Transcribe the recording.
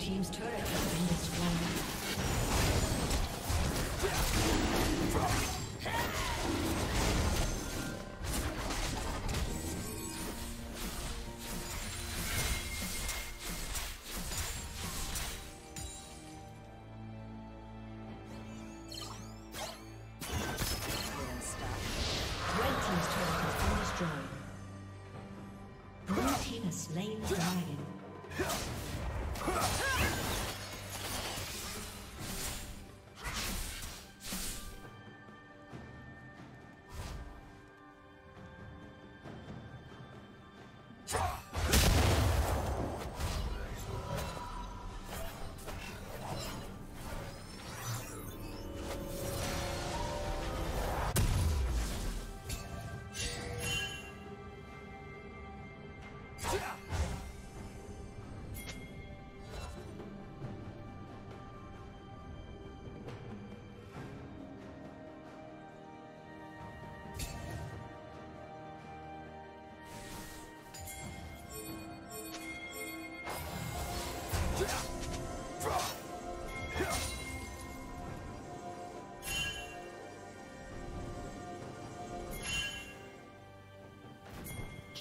Team's turret has been destroyed. Slain the dragon. Huh.